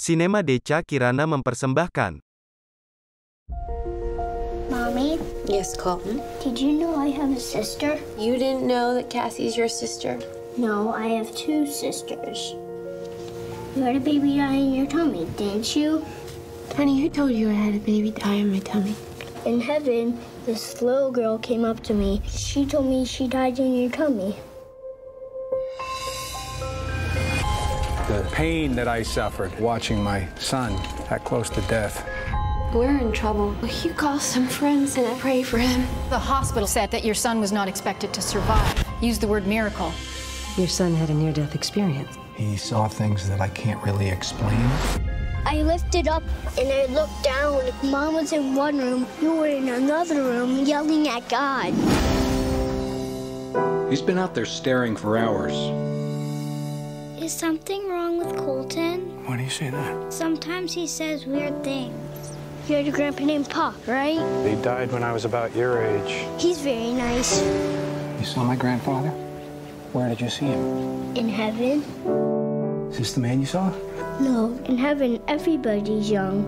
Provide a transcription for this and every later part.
Sinema Decha Kirana mempersembahkan Mommy, Yes, Colton. did you know I have a sister? You didn't know that Cassie's your sister? No, I have two sisters. You had a baby die in your tummy, didn't you? Honey, who told you I had a baby die in my tummy? In heaven, this little girl came up to me. She told me she died in your tummy. Pain that I suffered watching my son that close to death. We're in trouble. Will you call some friends and pray for him? The hospital said that your son was not expected to survive. Use the word miracle. Your son had a near death experience. He saw things that I can't really explain. I lifted up and I looked down. Mom was in one room, you were in another room yelling at God. He's been out there staring for hours. Is something wrong with Colton? Why do you say that? Sometimes he says weird things. You had a grandpa named Pop, right? He died when I was about your age. He's very nice. You saw my grandfather? Where did you see him? In heaven? Is this the man you saw? No, in heaven, everybody's young.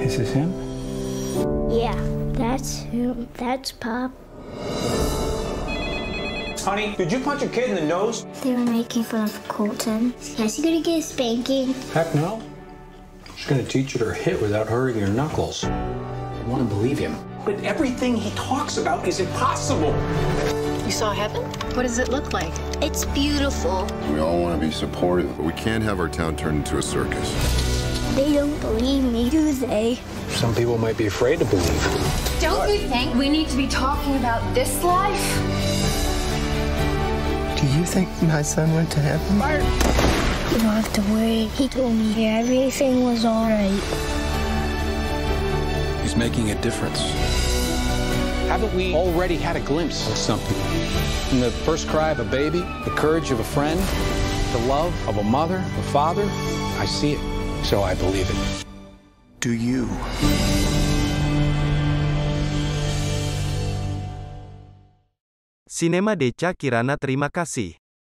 Is this him? Yeah, that's him. That's Pop. Honey, did you punch a kid in the nose? They were making fun of Colton. Is he gonna get a spanking? Heck no. She's gonna teach you to hit without hurting your knuckles. I want to believe him. But everything he talks about is impossible. You saw heaven? What does it look like? It's beautiful. We all want to be supportive, but we can't have our town turned into a circus. They don't believe me, do they? Some people might be afraid to believe. Don't you think we need to be talking about this life? Do you think my son went to heaven? You don't have to worry. He told me everything was alright. He's making a difference. Haven't we already had a glimpse of something? In the first cry of a baby, the courage of a friend, the love of a mother, a father, I see it, so I believe it. Do you? Sinema Deca Kirana terima kasih.